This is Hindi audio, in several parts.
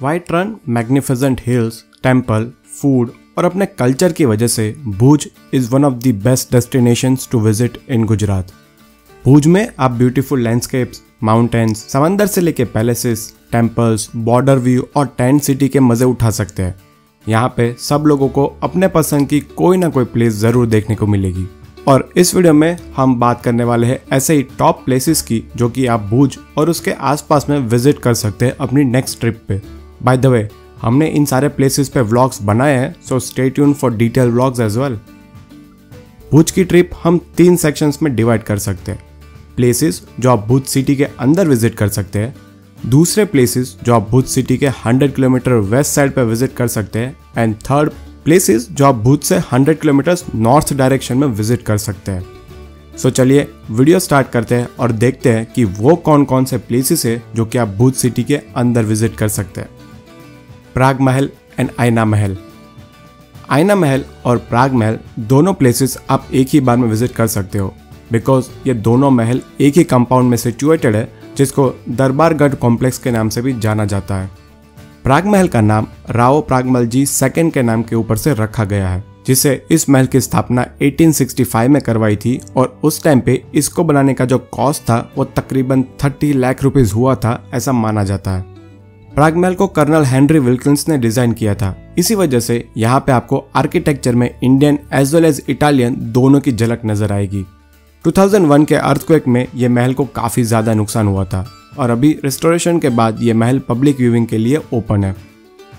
White Rann magnificent hills temple food और अपने कल्चर की वजह से Bhuj is one of the best destinations to visit in Gujarat Bhuj में आप ब्यूटीफुल लैंडस्केप्स माउंटेन्स समंदर से लेके पैलेसेस टेम्पल्स बॉर्डर व्यू और टेंट सिटी के मज़े उठा सकते हैं। यहाँ पे सब लोगों को अपने पसंद की कोई ना कोई प्लेस ज़रूर देखने को मिलेगी। और इस वीडियो में हम बात करने वाले हैं ऐसे ही टॉप प्लेसेस की जो कि आप भूज और उसके आसपास में विज़िट कर सकते हैं अपनी नेक्स्ट ट्रिप पे। बाय द वे हमने इन सारे प्लेसेस पे व्लॉग्स बनाए हैं so stay tune for detail vlogs as well Bhuj की ट्रिप हम तीन सेक्शंस में डिवाइड कर सकते हैं। प्लेसेस जो आप भूज सिटी के अंदर विज़िट कर सकते हैं दूसरे प्लेसेस जो आप भूज सिटी के 100 किलोमीटर वेस्ट साइड पर विज़िट कर सकते हैं एंड थर्ड प्लेसेस जो आप भूज से 100 किलोमीटर नॉर्थ डायरेक्शन में विज़िट कर सकते हैं। सो so, चलिए वीडियो स्टार्ट करते हैं और देखते हैं कि वो कौन कौन से प्लेसेस है जो कि आप भूज सिटी के अंदर विज़िट कर सकते हैं। प्राग महल एंड आयना महल। आयना महल और प्राग महल दोनों प्लेसेस आप एक ही बार में विज़िट कर सकते हो बिकॉज़ ये दोनों महल एक ही कंपाउंड में सिचुएटेड है, जिसको दरबारगढ़ कॉम्प्लेक्स के नाम से भी जाना जाता है। प्राग महल का नाम राव प्रागमल जी सेकेंड के नाम के ऊपर से रखा गया है, जिसे इस महल की स्थापना 1865 में करवाई थी और उस टाइम पे इसको बनाने का जो कॉस्ट था, वो तकरीबन 30 लाख रुपीस हुआ था, ऐसा माना जाता है। प्राग महल को कर्नल हेनरी विल्किंस ने डिज़ाइन किया था। इसी वजह से यहाँ पे आपको आर्किटेक्चर में Indian as well as Italian दोनों की झलक नज़र आएगी। 2001 के अर्थक्वेक में ये महल को काफ़ी ज़्यादा नुकसान हुआ था और अभी रेस्टोरेशन के बाद ये महल पब्लिक व्यूइंग के लिए ओपन है।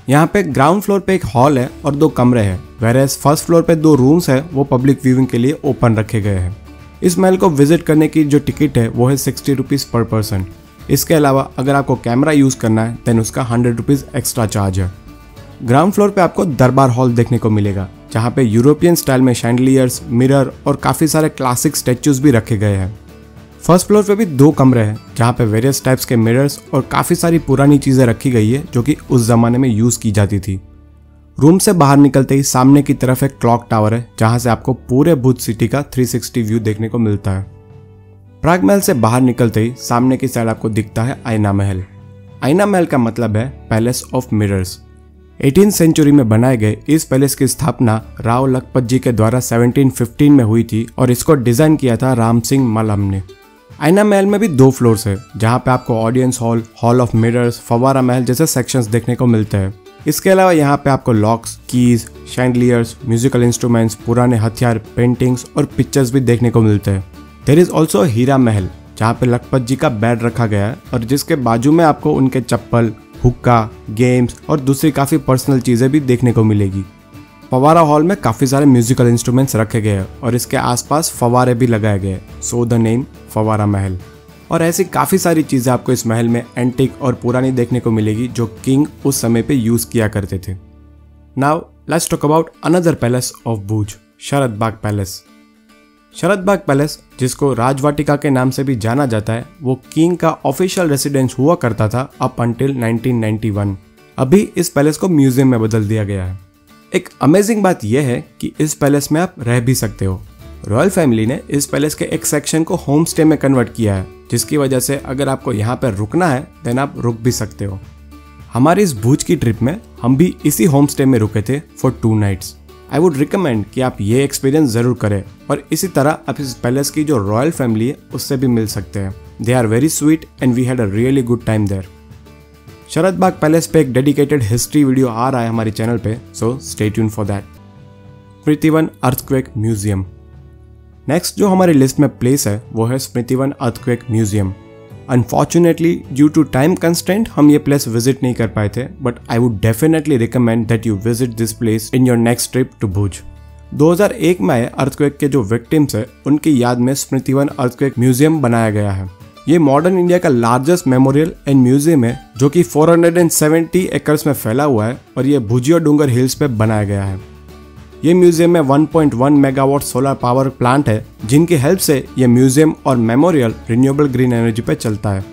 यहाँ पे ग्राउंड फ्लोर पे एक हॉल है और दो कमरे हैं वेर फ़र्स्ट फ्लोर पे दो रूम्स है, वो पब्लिक व्यूइंग के लिए ओपन रखे गए हैं। इस महल को विज़िट करने की जो टिकट है, वो है सिक्सटी रुपीज़ पर पर्सन इसके अलावा अगर आपको कैमरा यूज़ करना है देन उसका हंड्रेड रुपीज़ एक्स्ट्रा चार्ज है। ग्राउंड फ्लोर पे आपको दरबार हॉल देखने को मिलेगा, जहाँ पे यूरोपियन स्टाइल में शैंडलियर्स मिरर और काफ़ी सारे क्लासिक स्टेच्यूज भी रखे गए हैं। फ़र्स्ट फ्लोर पे भी दो कमरे हैं, जहाँ पे वेरियस टाइप्स के मिरर्स और काफ़ी सारी पुरानी चीज़ें रखी गई है, जो कि उस जमाने में यूज़ की जाती थी। रूम से बाहर निकलते ही सामने की तरफ़ एक क्लॉक टावर है, जहाँ से आपको पूरे बुद्ध सिटी का 360 व्यू देखने को मिलता है। प्राग महल से बाहर निकलते ही सामने की साइड आपको दिखता है आईना महल। आईना महल का मतलब है पैलेस ऑफ़ मिरर्स 18 सेंचुरी में बनाए गए इस पैलेस की स्थापना राव लखपत जी के द्वारा 1715 में हुई थी और इसको डिज़ाइन किया था राम सिंह मलम ने। आईना महल में भी दो फ्लोर्स है, जहाँ पे आपको audience hall hall of mirrors Fuvara Mahal जैसे सेक्शंस देखने को मिलते हैं। इसके अलावा यहाँ पे आपको locks keys chandeliers musical instruments पुराने हथियार पेंटिंग्स और पिक्चर्स भी देखने को मिलते हैं। देर इज़ ऑल्सो हीरा महल जहाँ पे लखपत जी का बेड रखा गया है और जिसके बाजू में आपको उनके चप्पल, हुक्का गेम्स और दूसरी काफ़ी पर्सनल चीज़ें भी देखने को मिलेगी। फवारा हॉल में काफ़ी सारे म्यूजिकल इंस्ट्रूमेंट्स रखे गए हैं और इसके आसपास फवारे भी लगाए गए सो द नेम फवारा महल। और ऐसी काफ़ी सारी चीज़ें आपको इस महल में एंटिक और पुरानी देखने को मिलेगी जो किंग उस समय पे यूज़ किया करते थे। Now let's talk about another palace of Bhuj Sharad Bagh palace Sharad Bagh palace, जिसको राजवाटिका के नाम से भी जाना जाता है, वो किंग का ऑफिशियल रेसिडेंस हुआ करता था अप अंटिल 1991 अभी इस पैलेस को म्यूज़ियम में बदल दिया गया है। एक अमेजिंग बात यह है कि इस पैलेस में आप रह भी सकते हो। रॉयल फैमिली ने इस पैलेस के एक सेक्शन को होम स्टे में कन्वर्ट किया है, जिसकी वजह से अगर आपको यहाँ पर रुकना है देन आप रुक भी सकते हो। हमारी इस भूज की ट्रिप में हम भी इसी होम स्टे में रुके थे for two nights I would recommend कि आप ये एक्सपीरियंस ज़रूर करें और इसी तरह आप इस पैलेस की जो रॉयल फैमिली है, उससे भी मिल सकते हैं। They are very sweet and we had a really good time there Sharad Bagh palace पे एक डेडिकेटेड हिस्ट्री वीडियो आ रहा है हमारे चैनल पे so stay tune for that Smritivan earthquake museum next जो हमारी लिस्ट में प्लेस है, वो है Smritivan earthquake museum unfortunately due to time constant हम ये प्लेस विज़िट नहीं कर पाए थे but I would definitely recommend that you visit this place in your next trip to Bhuj 2001 में आए अर्थक्वेक के जो विक्टिम्स है, उनकी याद में स्मृतिवन अर्थक्वेक म्यूज़ियम बनाया गया है। ये मॉडर्न इंडिया का लार्जेस्ट मेमोरियल एंड म्यूज़ियम है, जो कि 470 एकर्स में फैला हुआ है और ये भुजिया डूंगर हिल्स पे बनाया गया है। ये म्यूज़ियम में 1.1 मेगावाट सोलर पावर प्लांट है जिनकी हेल्प से ये म्यूज़ियम और मेमोरियल रिन्यूएबल ग्रीन एनर्जी पे चलता है।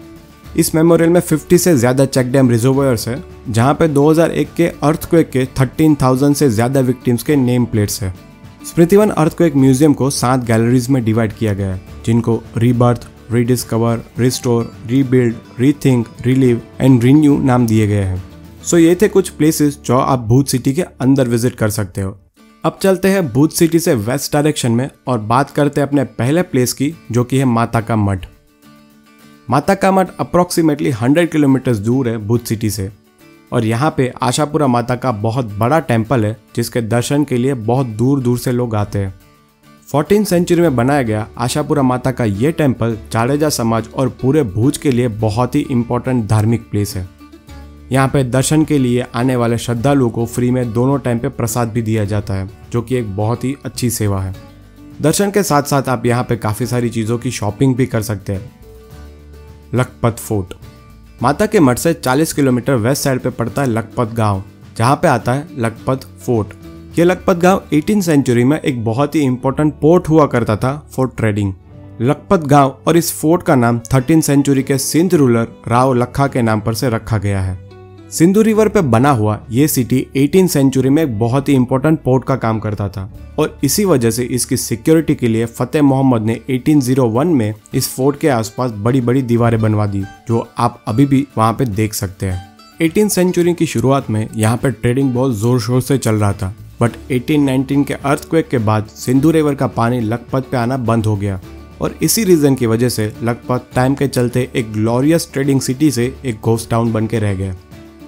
इस मेमोरियल में 50 से ज़्यादा चेक डैम रिजर्वायर्स है जहाँ पे 2001 के अर्थक्वेक के 13,000 से ज़्यादा विक्टिम्स के नेम प्लेट्स है। स्मृतिवन अर्थक्वेक म्यूज़ियम को सात गैलरीज में डिवाइड किया गया है जिनको rebirth rediscover restore rebuild rethink relive and renew नाम दिए गए हैं। सो so ये थे कुछ प्लेसेस जो आप भूत सिटी के अंदर विज़िट कर सकते हो। अब चलते हैं भूत सिटी से वेस्ट डायरेक्शन में और बात करते हैं अपने पहले प्लेस की, जो कि है माता का मठ। माता का मठ अप्रोक्सीमेटली 100 किलोमीटर दूर है भूत सिटी से। और यहाँ पे आशापुरा माता का बहुत बड़ा टेंपल है, जिसके दर्शन के लिए बहुत दूर दूर से लोग आते हैं। फोर्टीन सेंचुरी में बनाया गया आशापुरा माता का ये टेंपल जाडेजा समाज और पूरे भूज के लिए बहुत ही इम्पोर्टेंट धार्मिक प्लेस है। यहाँ पे दर्शन के लिए आने वाले श्रद्धालुओं को फ्री में दोनों टाइम पे प्रसाद भी दिया जाता है, जो कि एक बहुत ही अच्छी सेवा है। दर्शन के साथ साथ आप यहाँ पे काफ़ी सारी चीज़ों की शॉपिंग भी कर सकते हैं। लखपत फोर्ट। माता के मठ से 40 किलोमीटर वेस्ट साइड पे पड़ता है लखपत गाँव, जहाँ पे आता है लखपत फोर्ट। ये लखपत गाँव 18 सेंचुरी में एक बहुत ही इंपॉर्टेंट पोर्ट हुआ करता था फॉर ट्रेडिंग लखपत गाँव और इस फोर्ट का नाम 13 सेंचुरी के सिंध रूलर राव लखा के नाम पर से रखा गया है। सिंधु रिवर पे बना हुआ ये सिटी 18 सेंचुरी में एक बहुत ही इंपॉर्टेंट पोर्ट का काम करता था। और इसी वजह से इसकी सिक्योरिटी के लिए फतेह मोहम्मद ने 1801 में इस फोर्ट के आसपास बड़ी बड़ी दीवारें बनवा दी, जो आप अभी भी वहाँ पे देख सकते हैं। 18 सेंचुरी की शुरुआत में यहाँ पे ट्रेडिंग बहुत ज़ोर शोर से चल रहा था बट 1819 के अर्थक्वेक के बाद सिंधु रिवर का पानी लखपत पे आना बंद हो गया। और इसी रीजन की वजह से लखपत टाइम के चलते एक ग्लोरियस ट्रेडिंग सिटी से एक घोस्ट टाउन बन के रह गया।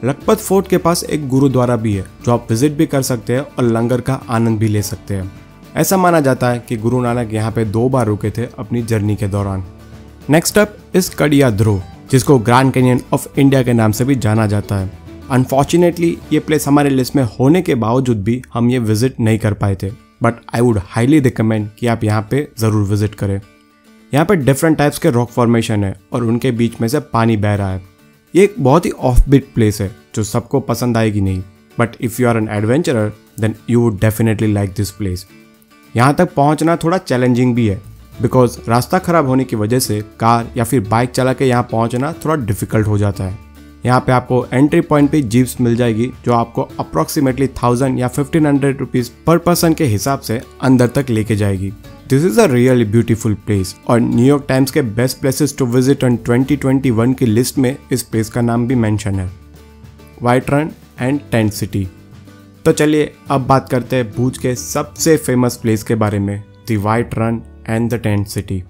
लखपत फोर्ट के पास एक गुरुद्वारा भी है, जो आप विज़िट भी कर सकते हैं और लंगर का आनंद भी ले सकते हैं। ऐसा माना जाता है कि गुरु नानक यहाँ पे दो बार रुके थे अपनी जर्नी के दौरान। नेक्स्ट अप इस कड़िया ध्रुव, जिसको ग्रैंड कैनियन ऑफ़ इंडिया के नाम से भी जाना जाता है। अनफॉर्चुनेटली ये प्लेस हमारे लिस्ट में होने के बावजूद भी हम ये विज़िट नहीं कर पाए थे। But I would highly recommend कि आप यहाँ पे ज़रूर विज़िट करें। यहाँ पे डिफरेंट टाइप्स के रॉक फॉर्मेशन है और उनके बीच में से पानी बह रहा है। ये एक बहुत ही ऑफ़ बिट प्लेस है, जो सबको पसंद आएगी नहीं। But if you are an adventurer then you would definitely like this place यहाँ तक पहुँचना थोड़ा चैलेंजिंग भी है बिकॉज़ रास्ता खराब होने की वजह से कार या फिर बाइक चला के यहाँ पहुँचना थोड़ा डिफ़िकल्ट हो जाता है। यहाँ पे आपको एंट्री पॉइंट पे जीप्स मिल जाएगी, जो आपको अप्रोक्सीमेटली थाउज़ेंड या फिफ्टीन हंड्रेड रुपीज़ पर पर्सन के हिसाब से अंदर तक लेके जाएगी। This is a really beautiful place और न्यूयॉर्क टाइम्स के best places to visit in 2021 की लिस्ट में इस प्लेस का नाम भी मेंशन है। White Rann and tent city तो चलिए, अब बात करते हैं भूज के सबसे फ़ेमस प्लेस के बारे में the white Rann and the tent city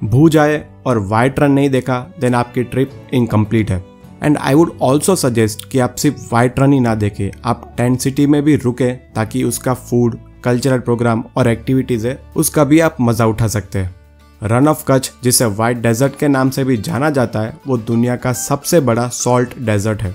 Bhuj आए और वाइट रन नहीं देखा देन आपकी ट्रिप इनकम्प्लीट है। And I would also suggest कि आप सिर्फ़ वाइट रन ही ना देखें, आप टेंट सिटी में भी रुके ताकि उसका फ़ूड कल्चरल प्रोग्राम और एक्टिविटीज़ है, उसका भी आप मज़ा उठा सकते हैं। रन ऑफ़ कच्छ जिसे वाइट डेजर्ट के नाम से भी जाना जाता है, वो दुनिया का सबसे बड़ा सॉल्ट डेजर्ट है।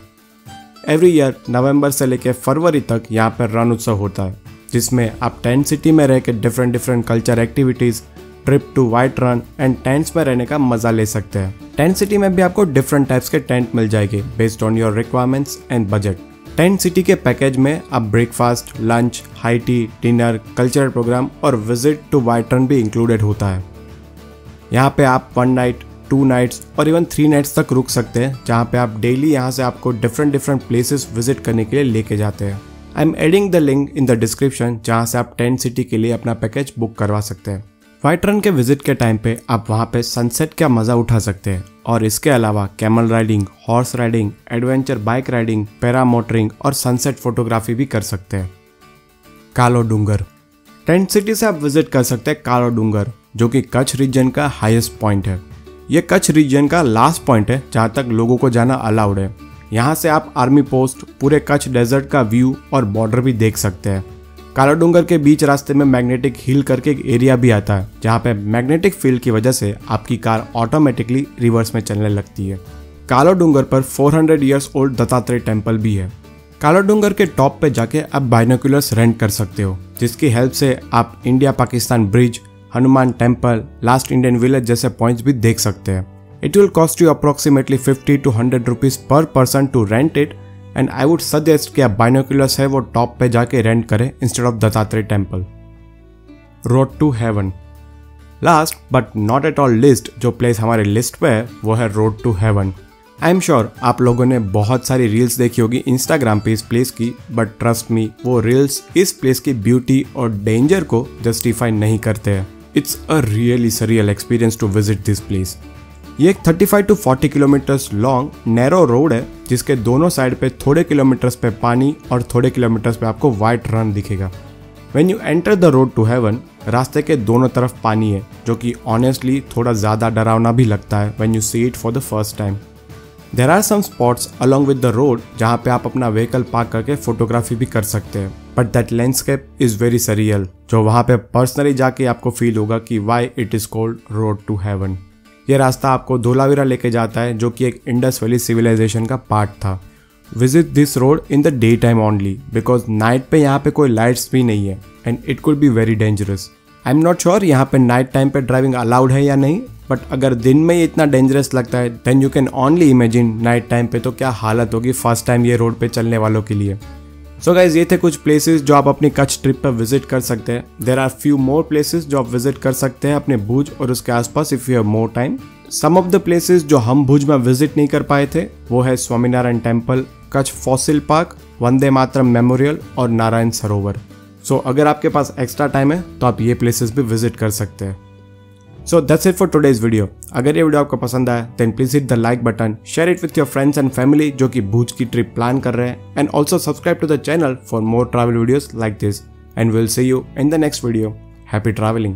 एवरी ईयर नवंबर से लेकर फरवरी तक यहाँ पर रन उत्सव होता है, जिसमें आप टेंट सिटी में रह के different different culture activities trip to white Rann and tents में रहने का मज़ा ले सकते हैं। टेंट सिटी में भी आपको डिफरेंट टाइप्स के टेंट मिल जाएँगे based on your requirements and budget tent city के पैकेज में आप breakfast, lunch, high tea, dinner, cultural programme और विज़िट टू वाइटर्न भी इंक्लूडेड होता है। यहाँ पे आप वन नाइट, टू नाइट्स और इवन थ्री नाइट्स तक रुक सकते हैं, जहाँ पे आप डेली यहाँ से आपको डिफरेंट डिफरेंट प्लेसेस विज़िट करने के लिए लेके जाते हैं। I am adding the link in the description जहाँ से आप टेंट सिटी के लिए अपना पैकेज बुक करवा सकते हैं। वाइट रन के विज़िट के टाइम पे आप वहाँ पे सनसेट का मज़ा उठा सकते हैं। और इसके अलावा camel riding horse riding adventure bike riding para motoring और सनसेट फोटोग्राफी भी कर सकते हैं। कालो डूंगर। टेंट सिटी से आप विज़िट कर सकते हैं कालो डूंगर, जो कि कच्छ रीजन का हाईएस्ट पॉइंट है। ये कच्छ रीजन का लास्ट पॉइंट है, जहाँ तक लोगों को जाना अलाउड है। यहाँ से आप आर्मी पोस्ट पूरे कच्छ डेजर्ट का व्यू और बॉर्डर भी देख सकते हैं। काला डूंगर के बीच रास्ते में मैग्नेटिक हिल करके एक एरिया भी आता है, जहाँ पे मैग्नेटिक फ़ील्ड की वजह से आपकी कार ऑटोमेटिकली रिवर्स में चलने लगती है। काला डूंगर पर 400 इयर्स ओल्ड दत्तात्रेय टेंपल भी है। काला डूंगर के टॉप पे जाके आप बाइनोकुलर्स रेंट कर सकते हो, जिसकी हेल्प से आप India Pakistan bridge, Hanuman temple last Indian village जैसे पॉइंट्स भी देख सकते हैं। It will cost you approximately 50 to 100 rupees per person to rent it and I would suggest कि आप बाइनोकुलर्स है, वो टॉप पे जाके रेंट करें instead of Dattatreya temple road to heaven last but not at all least जो प्लेस हमारे लिस्ट पे है, वो है road to heaven I am sure आप लोगों ने बहुत सारी रील्स देखी होगी इंस्टाग्राम पे इस प्लेस की बट ट्रस्ट मी वो रील्स इस प्लेस की ब्यूटी और डेंजर को जस्टिफाई नहीं करते हैं. It's a really surreal experience to visit this place ये एक 35 to 40 kilometres long narrow road है, जिसके दोनों साइड पे थोड़े किलोमीटर्स पे पानी और थोड़े किलोमीटर्स पे आपको वाइट रन दिखेगा। When you enter the road to heaven रास्ते के दोनों तरफ़ पानी है, जो कि ऑनेस्टली थोड़ा ज़्यादा डरावना भी लगता है when you see it for the first time there are some spots along with the road जहाँ पे आप अपना व्हीकल पार्क करके फोटोग्राफी भी कर सकते हैं but that landscape is very surreal जो वहाँ पे पर्सनली जाके आपको फील होगा कि why it is called road to heaven ये रास्ता आपको धोलावीरा लेके जाता है, जो कि एक इंडस वैली सिविलाइजेशन का पार्ट था। Visit this road in the day time only because night पे यहाँ पे कोई लाइट्स भी नहीं है and it could be very dangerous I am not sure यहाँ पे नाइट टाइम पे ड्राइविंग अलाउड है या नहीं बट अगर दिन में ये इतना डेंजरस लगता है then you can only imagine night time पे तो क्या हालत होगी फ़र्स्ट टाइम ये रोड पे चलने वालों के लिए। सो so गाइज़ ये थे कुछ प्लेसेस जो आप अपनी कच्छ ट्रिप पर विज़िट कर सकते हैं. There are few more places जो आप विज़िट कर सकते हैं अपने भुज और उसके आसपास if you have more time some of the places जो हम भुज में विज़िट नहीं कर पाए थे वो है Swaminarayan temple Kutch fossil park Vande Mataram memorial और नारायण सरोवर सो so, अगर आपके पास एक्स्ट्रा टाइम है तो आप ये प्लेसेस भी विज़िट कर सकते हैं. So that's it for today's video अगर ये वीडियो आपको पसंद आया then please hit the like button share it with your friends and family जो कि भूज की ट्रिप प्लान कर रहे हैं. And also subscribe to the channel for more travel videos like this and will see you in the next video happy travelling